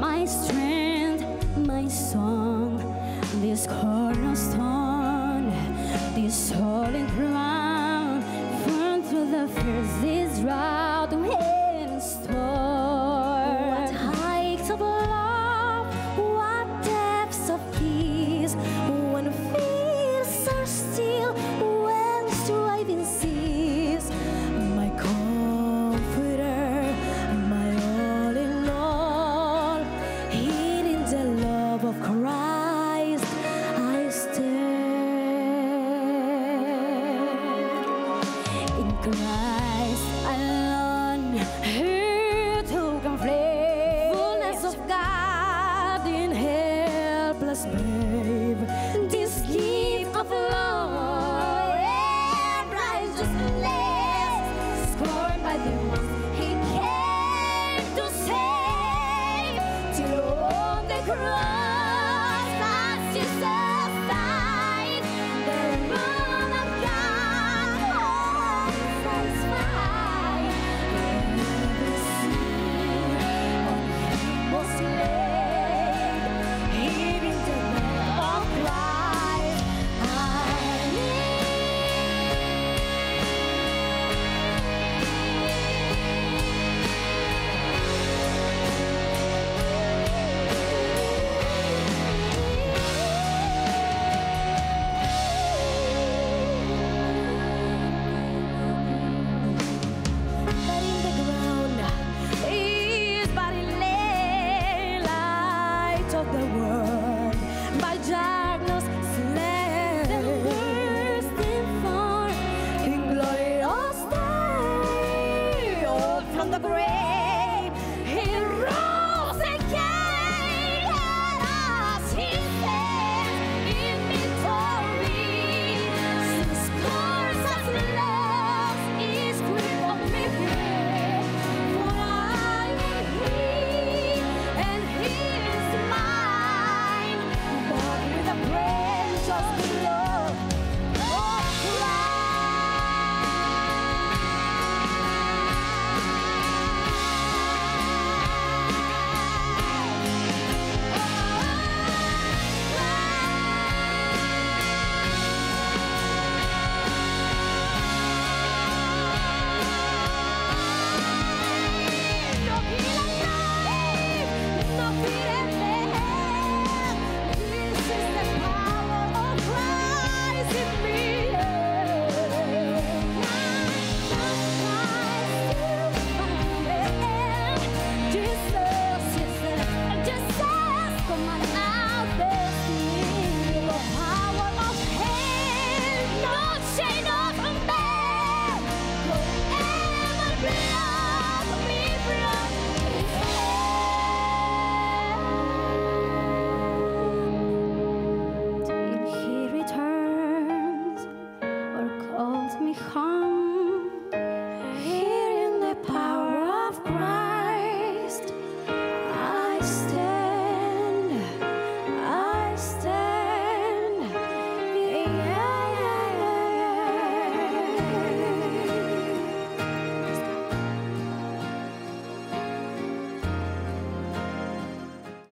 my strength, my song, this cornerstone, this holy ground. Christ alone, who to complete place, fullness of God in helpless pain. from the grave. He rose. Hold me home.